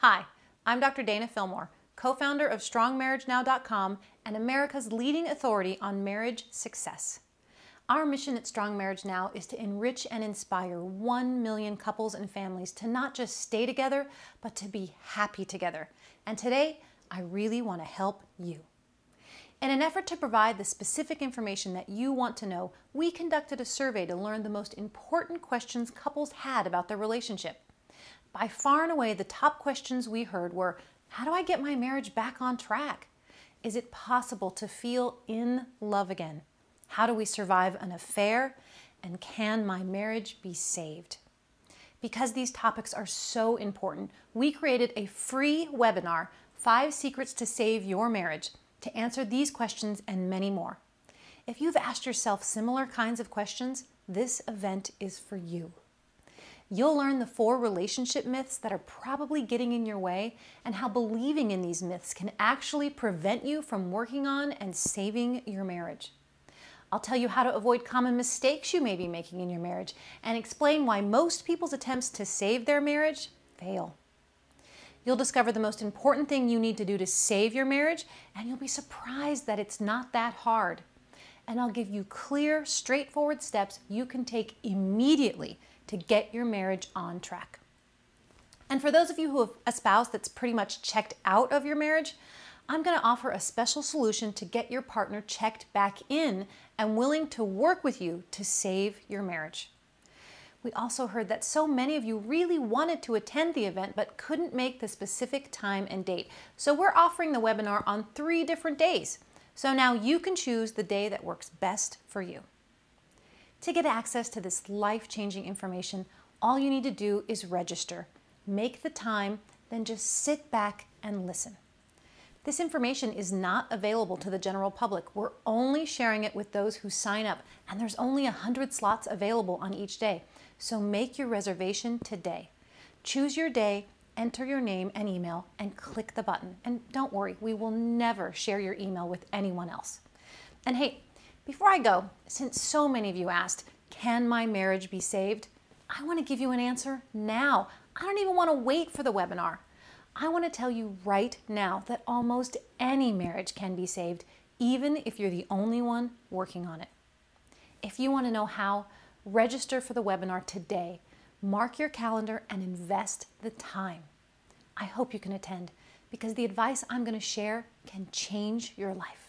Hi, I'm Dr. Dana Fillmore, co founder of StrongMarriageNow.com and America's leading authority on marriage success. Our mission at Strong Marriage Now is to enrich and inspire 1 million couples and families to not just stay together, but to be happy together. And today, I really want to help you. In an effort to provide the specific information that you want to know, we conducted a survey to learn the most important questions couples had about their relationship. By far and away, the top questions we heard were How do I get my marriage back on track? Is it possible to feel in love again? How do we survive an affair? And can my marriage be saved? Because these topics are so important, we created a free webinar Five Secrets to Save Your Marriage to answer these questions and many more. If you've asked yourself similar kinds of questions, this event is for you. You'll learn the four relationship myths that are probably getting in your way and how believing in these myths can actually prevent you from working on and saving your marriage. I'll tell you how to avoid common mistakes you may be making in your marriage and explain why most people's attempts to save their marriage fail. You'll discover the most important thing you need to do to save your marriage, and you'll be surprised that it's not that hard. And I'll give you clear, straightforward steps you can take immediately to get your marriage on track. And for those of you who have a spouse that's pretty much checked out of your marriage, I'm going to offer a special solution to get your partner checked back in and willing to work with you to save your marriage. We also heard that so many of you really wanted to attend the event but couldn't make the specific time and date. So we're offering the webinar on three different days. So now you can choose the day that works best for you. To get access to this life changing information, all you need to do is register, make the time, then just sit back and listen. This information is not available to the general public. We're only sharing it with those who sign up, and there's only 100 slots available on each day. So make your reservation today. Choose your day, enter your name and email, and click the button. And don't worry, we will never share your email with anyone else. And hey, before I go, since so many of you asked, can my marriage be saved? I want to give you an answer now. I don't even want to wait for the webinar. I want to tell you right now that almost any marriage can be saved, even if you're the only one working on it. If you want to know how, register for the webinar today. Mark your calendar and invest the time. I hope you can attend because the advice I'm going to share can change your life.